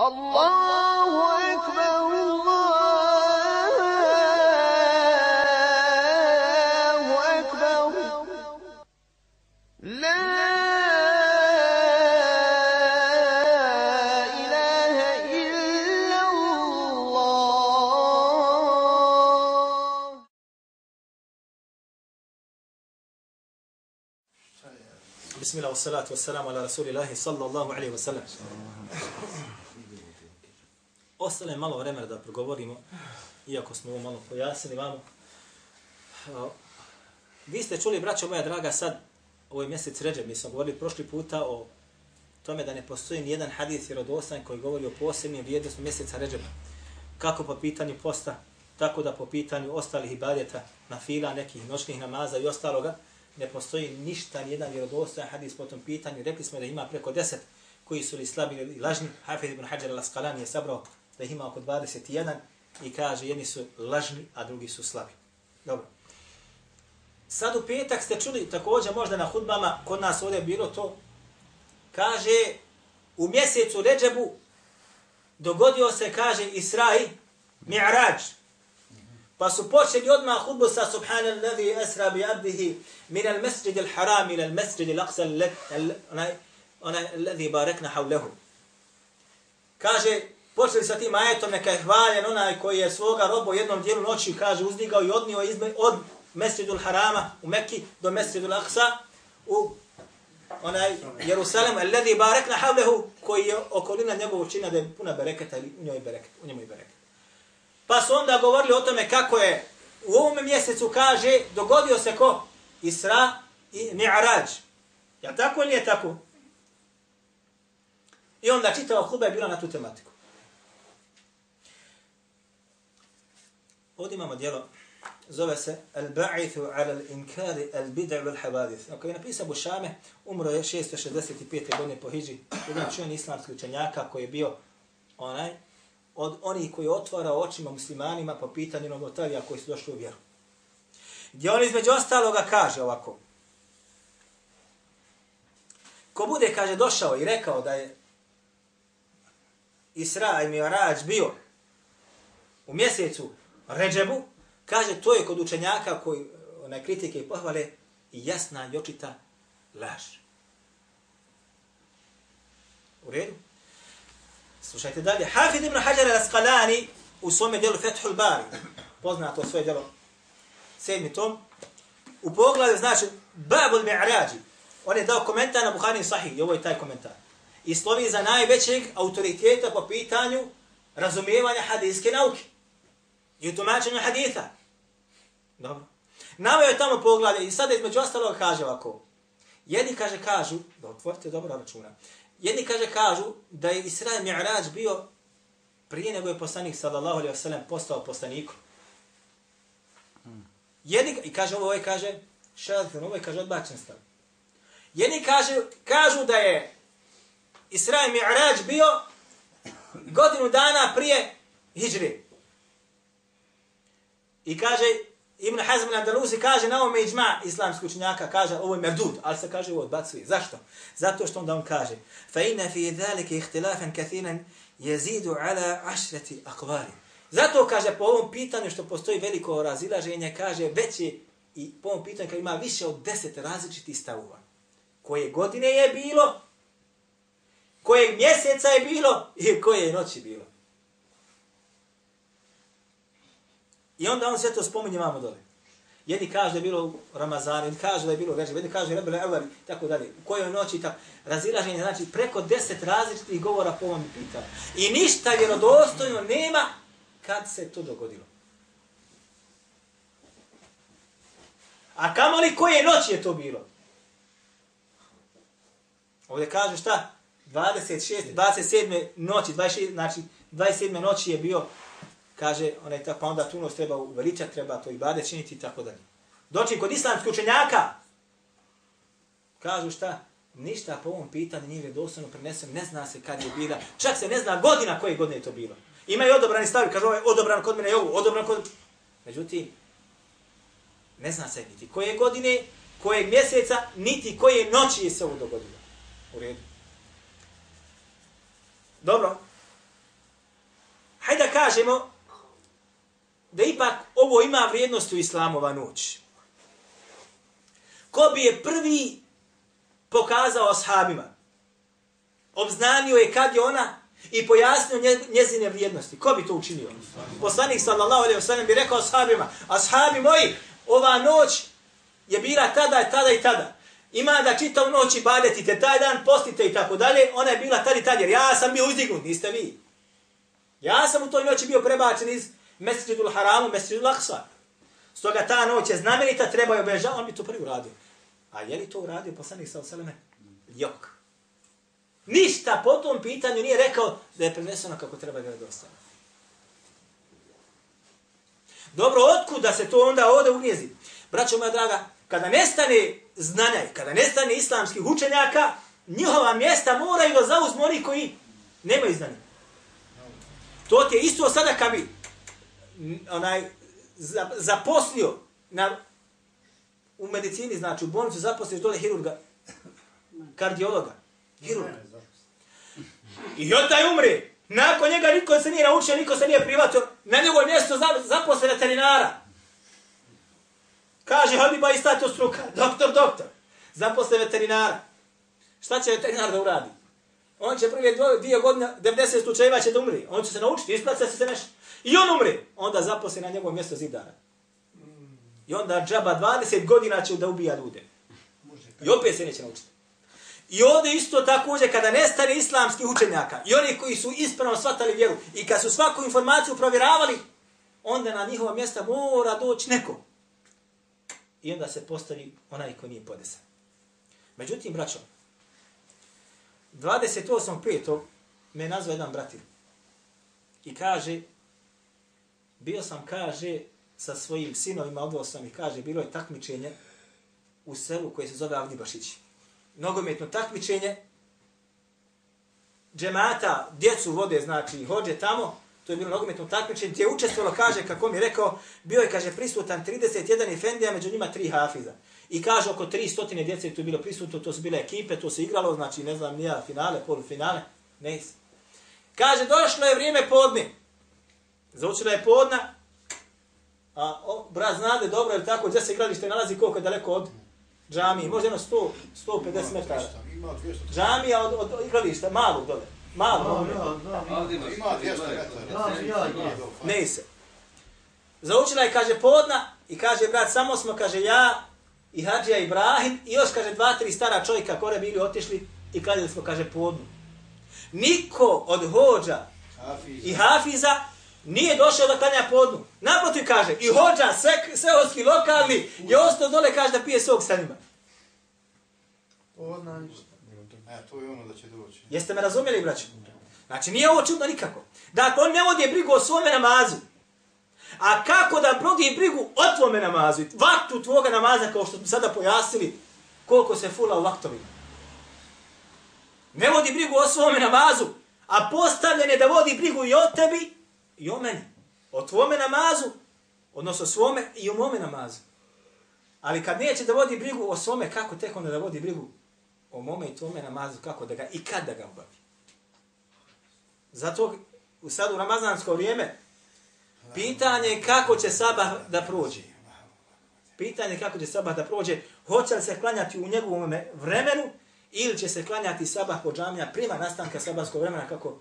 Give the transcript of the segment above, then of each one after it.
الله أكبر الله أكبر لا إله إلا الله. بسم الله والصلاة والسلام على رسول الله صلى الله عليه وسلم. Ostale malo vremena da progovorimo, iako smo ovo malo pojasnili vamo. Vi ste čuli, braćo moja draga, sad, ovaj mjesec ređe, mi smo govorili prošli puta o tome da ne postoji nijedan hadis vjerodostan koji govori o posebnim vrijednostima mjeseca ređeba. Kako po pitanju posta, tako da po pitanju ostalih ibadeta, na fila, nekih noćnih namaza i ostaloga, ne postoji ništa, nijedan vjerodostojan hadis po tom pitanju. Rekli smo da ima preko deset koji su li slabi ili lažni. Hafid ibn Hajar al-Asqalani je sabrao da ih ima oko 21 i kaže jedni su lažni, a drugi su slabi. Dobro. Sad u petak ste čuli također možda na hudbama, kod nas ovdje bilo to, kaže u mjesecu Ređebu dogodio se, kaže Israj, Mi'rađ. Pa su počeli odmah hudbu sa Subhanallazi asra bi abdihi min al-masjid al-haram ila al-masjid al-aqsa onaj onaj alladhi barakna havlehu. Kaže počeli sa tim ajetom neka je hvaljen onaj koji je svoga roba u jednom dijelu noći kaže uzdigao i odnio izme, od Mesjidul Harama u Mekki do Mesjidul Aksa u onaj Jerusalem alladhi barakna havlehu, koji je okolina njegovu čina da je puna bereketa ili u njoj bereket, u njemu je bereket. Pa su onda govorili o tome kako je u ovom mjesecu kaže dogodio se ko? Isra i Mi'raj. Ja tako ili je tako? I onda čitava hudba je bila na tu tematiku. Ovdje imamo dijelo, zove se Al-Ba'ithu ala al-inkari al-bid'a wal-havadith. Ako je napisao Bušame, umro je 665. godine po Hidži, jedan čujan islamski učenjaka koji je bio onaj, od onih koji otvara očima muslimanima po pitanju novotarija koji su došli u vjeru. Gdje on između ostaloga kaže ovako. Ko bude, kaže, došao i rekao da je Isra i Mi'rađ bio u mjesecu Ređebu, kaže, to je kod učenjaka koji one kritike i pohvale jasna i očita laž. U redu? Slušajte dalje. Hafid ibn Hajar al-Asqalani u svome djelu Fethul Bari, poznato svoje djelo, sedmi tom, u pogledu znači Babul Mi'rađi, on je dao komentar na Buhari Sahih, i ovo je taj komentar. I slovi za najvećeg autoriteta po pitanju razumijevanja hadijske nauke i utumačenja haditha. Dobro. Navio je tamo poglavlje i sada između ostalog kaže ovako. Jedni kaže kažu, da otvorite dobro računa, jedni kaže kažu da je Isra i Mi'raj bio prije nego je poslanik sallallahu alaihi ve sellem postao poslanikom. Jedni, i kaže ovo, ovaj kaže, šadan, ovo je kaže odbačen stav. Jedni kaže, kažu da je Isra i Mi'raj bio godinu dana prije hijri. I kaže, Ibn Hazm al-Andalusi kaže na ovome iđma islamskih učenjaka, kaže ovo je merdud, ali se kaže ovo odbacuje. Zašto? Zato što onda on kaže, fa inna fi dhalike ihtilafan kathiran yazidu ala ashrati aqwali. Zato kaže po ovom pitanju što postoji veliko razilaženje, kaže veće i po ovom pitanju kad ima više od deset različitih stavova. Koje godine je bilo, kojeg mjeseca je bilo i koje je noći bilo. I onda on sve to spominje vamo dole. Jedni kaže da je bilo Ramazan, jedni kaže da je bilo Režim, jedni kaže Rebele je bilo tako dalje. U kojoj noći tako. Razilaženje znači preko deset različitih govora po ovom pitanju. I ništa vjerodostojno nema kad se to dogodilo. A kamo li koje noći je to bilo? Ovdje kaže šta? 26, 27. noći, 26, znači 27. noći je bio kaže, onaj tako, pa onda tu nos treba uveličati, treba to i bade činiti i tako dalje. Doći kod islamskih učenjaka, kažu šta? Ništa po ovom pitanju nije vjerodostojno preneseno, ne zna se kad je bila, čak se ne zna godina koje godine je to bilo. Ima i odobrani stavi, kaže ovaj odobran kod mene je ovo, odobran kod... Međutim, ne zna se niti koje godine, kojeg mjeseca, niti koje noći je se ovo dogodilo. U redu. Dobro. Hajde kažemo da ipak ovo ima vrijednost u islamova noć. Ko bi je prvi pokazao ashabima? Obznanio je kad je ona i pojasnio njezine vrijednosti. Ko bi to učinio? Poslanik sallallahu alejhi ve sellem bi rekao ashabima: "Ashabi moji, ova noć je bila tada i tada i tada. Ima da čitav noć ibadetite, taj dan postite i tako dalje. Ona je bila tad i tad, jer ja sam bio uzdignut, niste vi. Ja sam u toj noći bio prebačen iz mesridul Haramu, mesridul Aksa. Stoga ta noć je znamenita, treba je obeža, on bi to prvi uradio. A je li to uradio poslanik sa oseleme? Jok. Ništa po tom pitanju nije rekao da je preneseno kako treba ga dostane. Dobro, otkud da se to onda ovde ugnjezi? Braćo moja draga, kada nestane znanja i kada nestane islamskih učenjaka, njihova mjesta moraju da zauzmu oni koji nemaju znanja. To ti je isto sada kad bi onaj, zaposlio na, u medicini, znači u bolnicu zaposliš dole hirurga, kardiologa, hirurga. I on taj umre. Nakon njega niko se nije naučio, niko se nije privatio. Na njegovo mjesto zaposle veterinara. Kaže, hodi ba ista to struka. Doktor, doktor. Zaposle veterinara. Šta će veterinar da uradi? On će prvi dvije godine, 90 slučajeva će da umri. On će se naučiti, isplaca se se nešto. I on umre. Onda zaposle na njegovo mjesto zidara. I onda džaba 20 godina će da ubija ljude. I opet se neće naučiti. I ovdje isto također kada nestane islamskih učenjaka i oni koji su ispravno shvatali vjeru i kad su svaku informaciju provjeravali, onda na njihova mjesta mora doći neko. I onda se postavi onaj ko nije podesan. Međutim, braćo, 28.5. me nazva jedan bratin i kaže, bio sam, kaže, sa svojim sinovima, odvao sam ih, kaže, bilo je takmičenje u selu koje se zove Avdibašić. Nogometno takmičenje, džemata, djecu vode, znači, hođe tamo, to je bilo nogometno takmičenje, gdje je učestvalo, kaže, kako mi je rekao, bio je, kaže, prisutan 31 efendija, među njima tri hafiza. I kaže, oko 300 djece je tu bilo prisutno, to su bile ekipe, to se igralo, znači, ne znam, nija finale, polufinale, ne Kaže, došlo je vrijeme podne. Zaučila je podna, a o, brat znade dobro, jer tako, gdje se igralište nalazi, koliko je daleko od džamije, može jedno 100, 150 metara. Džamija od, od, od igrališta, malog dole. Malo. Ima 200 metara. Ne se. Zaučila je, kaže, podna i kaže, brat, samo smo, kaže, ja i Hadžija Ibrahim i još, kaže, dva, tri stara čovjeka kore bili otišli i kladili smo, kaže, podnu. Niko od hođa i hafiza nije došao da klanja podnu. Naprotiv kaže, i hođa, se, seoski, lokalni, je ostao dole, kaže da pije sok sa njima. E, to je ono da će doći. Jeste me razumjeli, braći? Znači, nije ovo čudno nikako. Dakle, on ne vodi brigu o svome namazu. A kako da vodi brigu o tvome namazu? Vaktu tvoga namaza, kao što smo sada pojasnili, koliko se fula u vaktovima. Ne vodi brigu o svome namazu, a postavljen je da vodi brigu i o tebi, i o meni. O tvome namazu, odnosno svome i o mome namazu. Ali kad neće da vodi brigu o svome, kako tek onda da vodi brigu o mome i tvome namazu, kako da ga i kad da ga obavi. Zato u sad u ramazansko vrijeme, pitanje je kako će sabah da prođe. Pitanje je kako će sabah da prođe. Hoće li se klanjati u njegovom vremenu ili će se klanjati sabah po džamija prima nastanka sabahskog vremena kako,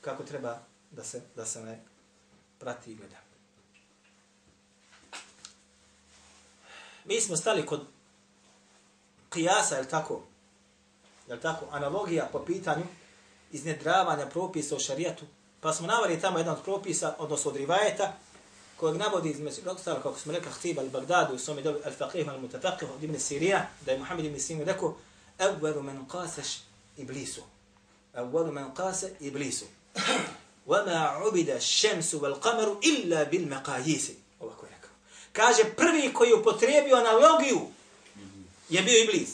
kako treba da se, da se ne prati i gleda. Mi smo stali kod kijasa, je tako? Je tako? Analogija po pitanju iznedravanja propisa u šarijatu. Pa smo navali tamo jedan od propisa, odnosno od rivajeta, kojeg navodi između Rokstara, kako smo rekli, Htib al-Bagdadu, u svome dobi al-Faqih al-Mutafaqih od Ibn Sirija, da je Muhammed ibn Sirin rekao, Evveru men qaseš iblisu. Evveru men qase iblisu. وَمَا عُبِدَ الشَّمْسُ وَالْقَمَرُ إِلَّا بِالْمَقَايِسِ Ovako je rekao. Kaže, prvi koji je upotrebio analogiju je bio Iblis.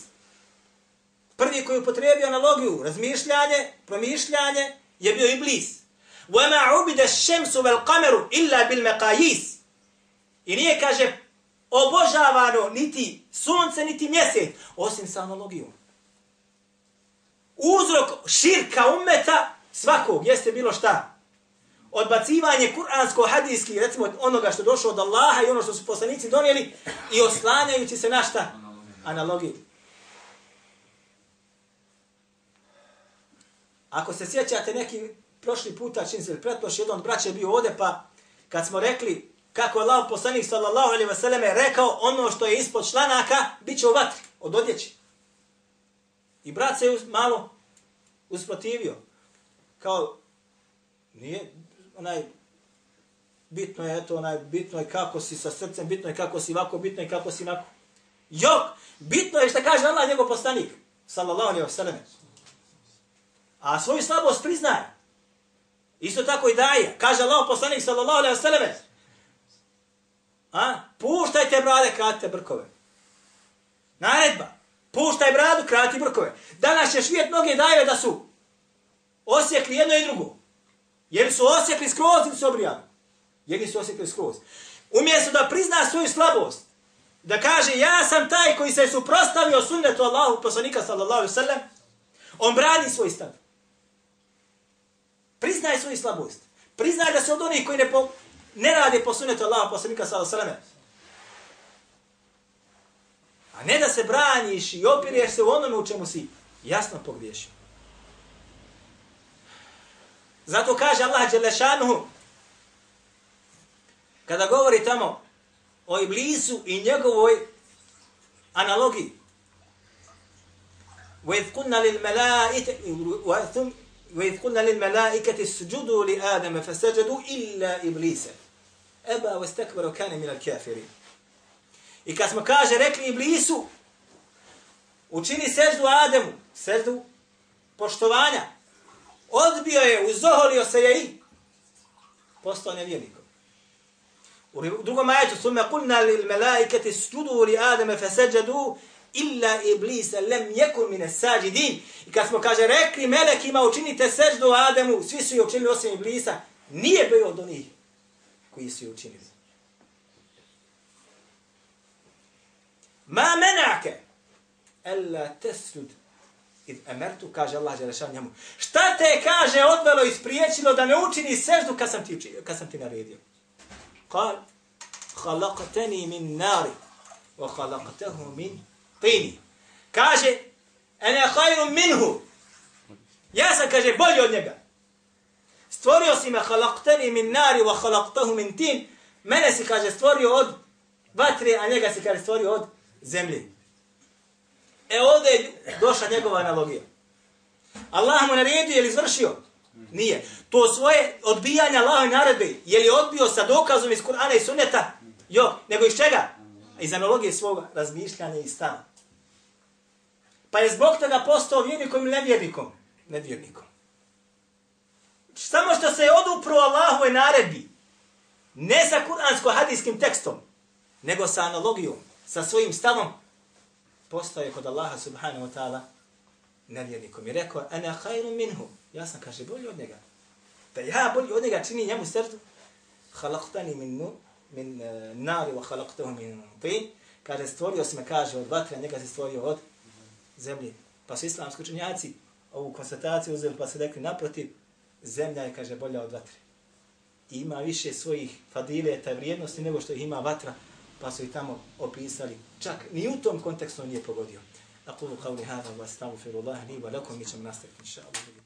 Prvi koji je upotrebio analogiju, razmišljanje, promišljanje, je bio Iblis. وَمَا عُبِدَ الشَّمْسُ وَالْقَمَرُ إِلَّا بِالْمَقَايِسِ I nije, kaže, obožavano niti sunce, niti mjesec, osim sa analogijom. Uzrok širka umeta svakog jeste bilo šta? Odbacivanje kuransko-hadijski, recimo onoga što došlo od Allaha i ono što su poslanici donijeli i oslanjajući se na šta? Analogiju. Ako se sjećate neki prošli puta, čini se, pretloš, jedan od braća je bio ovde, pa kad smo rekli kako je Allah poslanik sallallahu alaihi vseleme rekao ono što je ispod članaka, bit će u vatri, od odjeći. I brat se je malo usprotivio. Kao, nije, onaj, bitno je, eto, onaj, bitno je kako si sa srcem, bitno je kako si ovako, bitno je kako si onako. Jok, bitno je što kaže Allah njegov poslanik, sallallahu alaihi wasallam. A svoju slabost priznaje. Isto tako i daje. Kaže Allah poslanik sallallahu alaihi wasallam. A? Puštajte brade, kratite brkove. Naredba. Puštaj bradu, krati brkove. Danas ćeš vidjeti mnoge dajeve da su osjekli jedno i drugo. Jer su osjekli skroz ili su obrijali. Jer su osjekli skroz. Umjesto da prizna svoju slabost, da kaže ja sam taj koji se suprostavio sunnetu Allahu poslanika sallallahu sallam, on brani svoj stav. Priznaj svoju slabost. Priznaj da se od onih koji ne, po, ne rade po sunnetu Allahu poslanika sallallahu sallam. A ne da se braniš i opirješ se u onome u čemu si jasno pogriješio. Zato kaže Allah Đelešanuhu, kada govori tamo o Iblisu i njegovoj analogiji, وَإِذْ قُلْنَا لِلْمَلَائِكَةِ اسْجُدُوا لِآدَمَ فَسَجَدُوا إِلَّا إِبْلِيسَ أَبَا وَاسْتَكْبَرَ وَكَانَ مِنَ الْكَافِرِينَ I kad smo kaže, rekli Iblisu, učini seždu Ademu, seždu poštovanja, odbio je, uzoholio se je i postao nevjernikom. U drugom ajetu, sume kulna lil melaikati sujudu li Ademe feseđadu illa iblisa lem jekun mine sađidin. I kad smo, kaže, rekli melekima učinite seždu Ademu, svi su je učinili osim iblisa, nije bio od onih koji su je učinili. Ma menake alla tesjud id emertu, kaže Allah Đelešan njemu. Šta te kaže odvelo i spriječilo da ne učini seždu kad sam ti, učinio, kad sam ti naredio? Kal, halaqteni min nari, wa halaqtehu min tini. Kaže, ene hajru minhu. Ja sam, kaže, bolji od njega. Stvorio si me halaqteni min nari, wa halaqtehu min tin. Mene si, kaže, stvorio od vatre, a njega si, kaže, stvorio od zemlje. E ovdje je došla njegova analogija. Allah mu naredio, je li izvršio? Nije. To svoje odbijanje Allahove naredbe, je li odbio sa dokazom iz Kur'ana i Sunneta? Jo, nego iz čega? Iz analogije svoga razmišljanja i stava. Pa je zbog toga postao vjernikom ili nevjernikom? Nevjernikom. Samo što se je odupro Allahove naredbi, ne sa kuransko-hadijskim tekstom, nego sa analogijom, sa svojim stavom, postao je kod Allaha subhanahu wa ta'ala nevjernikom. I rekao, ana hajru minhu. Ja sam, kaže, bolji od njega. Da ja bolji od njega čini njemu srdu. Halaktani min, nu, min uh, nari wa halaktahu min tin. Kaže, stvorio si me, kaže, od vatre, njega se stvorio od zemlje. Pa su islamski učenjaci ovu konstataciju uzeli, pa se rekli, naprotiv, zemlja je, kaže, bolja od vatre. I ima više svojih fadileta vrijednosti nego što ih ima vatra, pa su i tamo opisali. Čak ni u tom kontekstu nije pogodio. A kulu kao li hada, vas li va lakom, mi ćemo nastaviti, inša Allah.